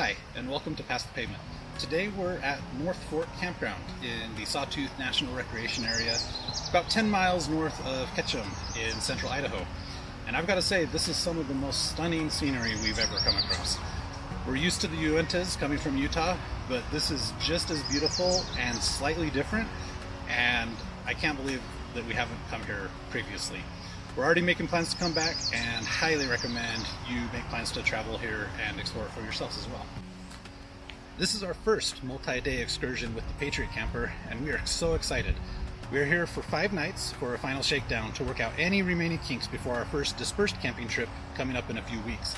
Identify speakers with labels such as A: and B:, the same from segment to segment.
A: Hi, and welcome to Past the Pavement. Today we're at North Fork Campground in the Sawtooth National Recreation Area, about 10 miles north of Ketchum in central Idaho. And I've got to say, this is some of the most stunning scenery we've ever come across. We're used to the Uintas coming from Utah, but this is just as beautiful and slightly different, and I can't believe that we haven't come here previously. We're already making plans to come back and highly recommend you make plans to travel here and explore for yourselves as well. This is our first multi-day excursion with the Patriot Camper and we are so excited. We are here for five nights for a final shakedown to work out any remaining kinks before our first dispersed camping trip coming up in a few weeks.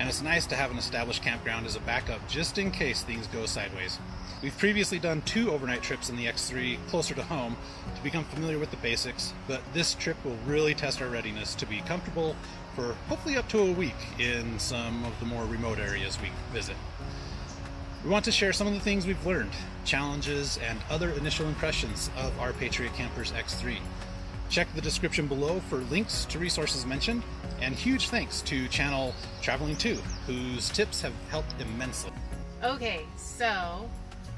A: And it's nice to have an established campground as a backup just in case things go sideways. We've previously done two overnight trips in the X3 closer to home to become familiar with the basics, but this trip will really test our readiness to be comfortable for hopefully up to a week in some of the more remote areas we visit. We want to share some of the things we've learned, challenges, and other initial impressions of our Patriot Campers X3. Check the description below for links to resources mentioned, and huge thanks to channel Traveling 2, whose tips have helped immensely.
B: Okay, so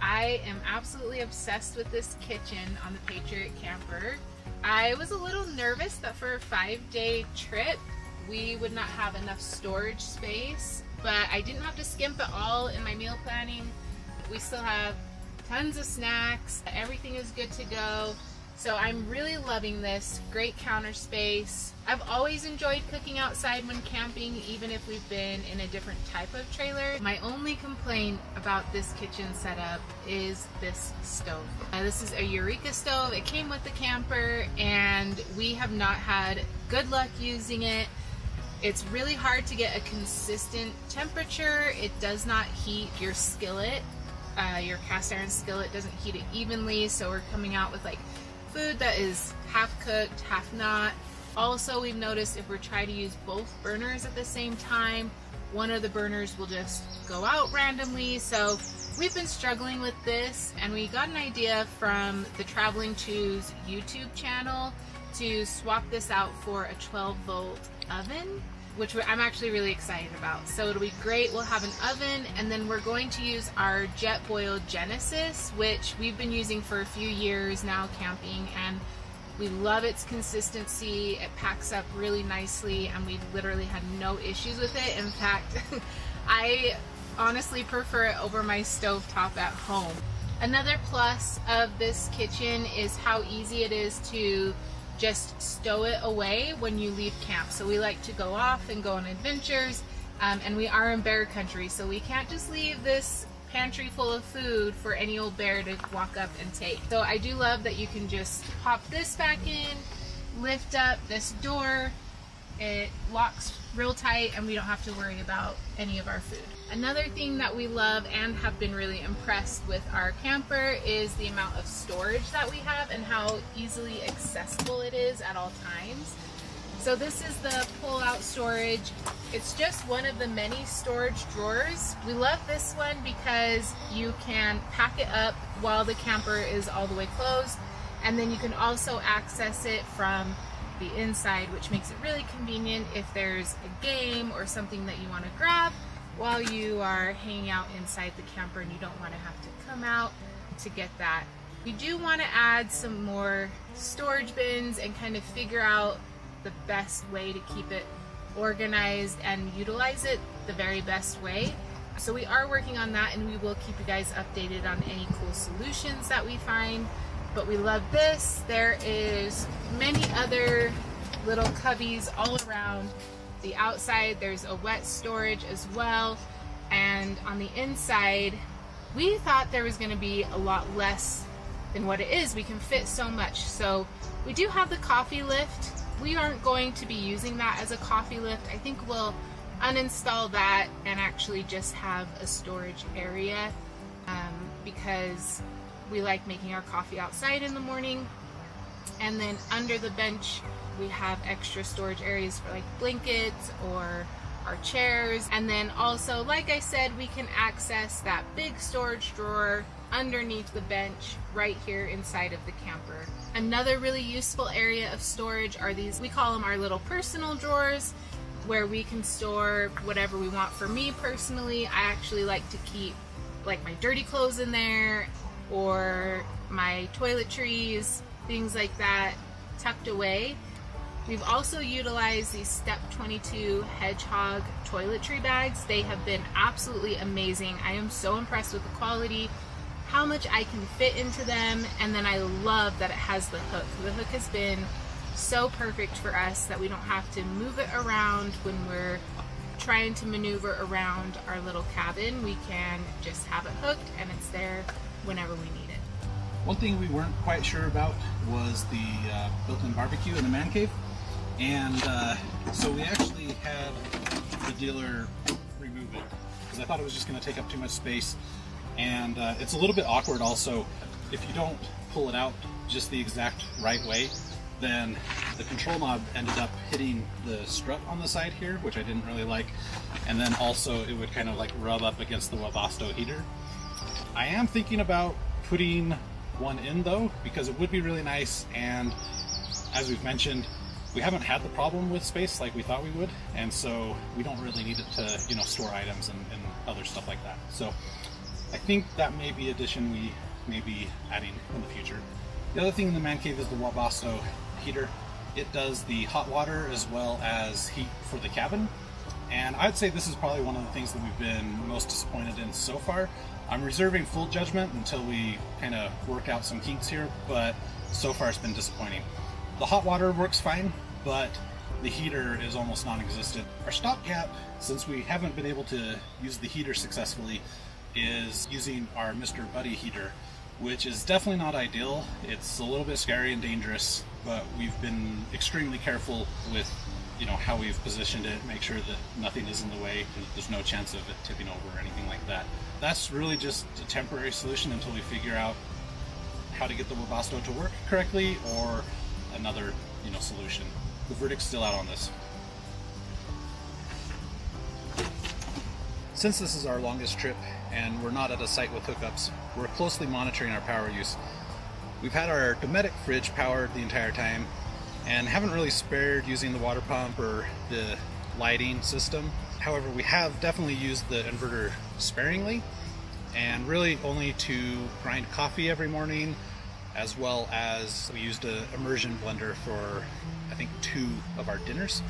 B: I am absolutely obsessed with this kitchen on the Patriot Camper. I was a little nervous that for a five day trip we would not have enough storage space, but I didn't have to skimp at all in my meal planning. We still have tons of snacks, everything is good to go. So I'm really loving this. Great counter space. I've always enjoyed cooking outside when camping, even if we've been in a different type of trailer. My only complaint about this kitchen setup is this stove. Uh, this is a Eureka stove. It came with the camper and we have not had good luck using it. It's really hard to get a consistent temperature. It does not heat your skillet. Uh, your cast iron skillet doesn't heat it evenly, so we're coming out with like food that is half cooked, half not. Also, we've noticed if we're trying to use both burners at the same time, one of the burners will just go out randomly. So we've been struggling with this and we got an idea from the Traveling Two's YouTube channel to swap this out for a 12 volt oven which I'm actually really excited about. So it'll be great. We'll have an oven and then we're going to use our Jetboil Genesis, which we've been using for a few years now camping and we love its consistency. It packs up really nicely and we've literally had no issues with it. In fact, I honestly prefer it over my stove top at home. Another plus of this kitchen is how easy it is to just stow it away when you leave camp. So we like to go off and go on adventures. Um, and we are in bear country, so we can't just leave this pantry full of food for any old bear to walk up and take. So I do love that you can just pop this back in, lift up this door, it locks real tight and we don't have to worry about any of our food. Another thing that we love and have been really impressed with our camper is the amount of storage that we have and how easily accessible it is at all times. So this is the pull-out storage. It's just one of the many storage drawers. We love this one because you can pack it up while the camper is all the way closed and then you can also access it from the inside, which makes it really convenient if there's a game or something that you want to grab while you are hanging out inside the camper and you don't want to have to come out to get that. We do want to add some more storage bins and kind of figure out the best way to keep it organized and utilize it the very best way. So we are working on that and we will keep you guys updated on any cool solutions that we find but we love this. There is many other little cubbies all around. The outside, there's a wet storage as well. And on the inside, we thought there was gonna be a lot less than what it is. We can fit so much. So we do have the coffee lift. We aren't going to be using that as a coffee lift. I think we'll uninstall that and actually just have a storage area um, because we like making our coffee outside in the morning. And then under the bench, we have extra storage areas for like blankets or our chairs. And then also, like I said, we can access that big storage drawer underneath the bench right here inside of the camper. Another really useful area of storage are these, we call them our little personal drawers. where we can store whatever we want. For me personally, I actually like to keep like my dirty clothes in there or my toiletries, things like that tucked away. We've also utilized these Step 22 Hedgehog toiletry bags. They have been absolutely amazing. I am so impressed with the quality, how much I can fit into them, and then I love that it has the hook. The hook has been so perfect for us that we don't have to move it around when we're trying to maneuver around our little cabin. We can just have it hooked and it's there whenever we need it.
A: One thing we weren't quite sure about was the uh, built-in barbecue in the man cave. And uh, so we actually had the dealer remove it because I thought it was just going to take up too much space. And uh, it's a little bit awkward also if you don't pull it out just the exact right way then the control knob ended up hitting the strut on the side here, which I didn't really like. And then also it would kind of like rub up against the Webasto heater. I am thinking about putting one in though, because it would be really nice. And as we've mentioned, we haven't had the problem with space like we thought we would. And so we don't really need it to, you know, store items and, and other stuff like that. So I think that may be addition we may be adding in the future. The other thing in the man cave is the Webasto heater. It does the hot water as well as heat for the cabin. And I'd say this is probably one of the things that we've been most disappointed in so far. I'm reserving full judgment until we kind of work out some kinks here, but so far it's been disappointing. The hot water works fine, but the heater is almost non-existent. Our stopgap, since we haven't been able to use the heater successfully, is using our Mr. Buddy heater, which is definitely not ideal. It's a little bit scary and dangerous, but we've been extremely careful with you know how we've positioned it make sure that nothing is in the way there's no chance of it tipping over or anything like that that's really just a temporary solution until we figure out how to get the Webasto to work correctly or another you know solution the verdict's still out on this since this is our longest trip and we're not at a site with hookups we're closely monitoring our power use We've had our Dometic fridge powered the entire time and haven't really spared using the water pump or the lighting system. However, we have definitely used the inverter sparingly and really only to grind coffee every morning as well as we used an immersion blender for I think two of our dinners.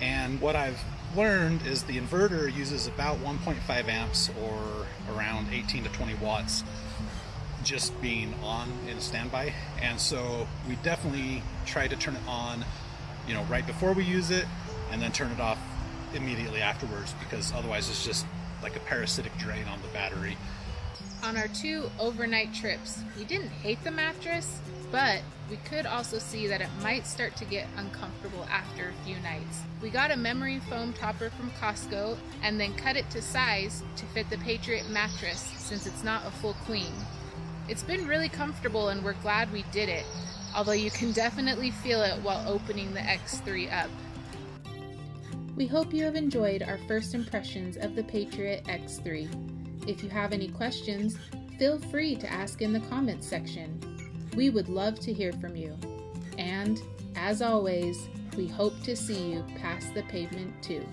A: And what I've learned is the inverter uses about 1.5 amps or around 18 to 20 watts just being on in standby. And so we definitely try to turn it on, you know, right before we use it and then turn it off immediately afterwards because otherwise it's just like a parasitic drain on the battery.
B: On our two overnight trips, we didn't hate the mattress, but we could also see that it might start to get uncomfortable after a few nights. We got a memory foam topper from Costco and then cut it to size to fit the Patriot mattress since it's not a full queen. It's been really comfortable and we're glad we did it, although you can definitely feel it while opening the X3 up. We hope you have enjoyed our first impressions of the Patriot X3. If you have any questions, feel free to ask in the comments section. We would love to hear from you. And, as always, we hope to see you pass the pavement too.